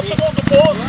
o segundo poço.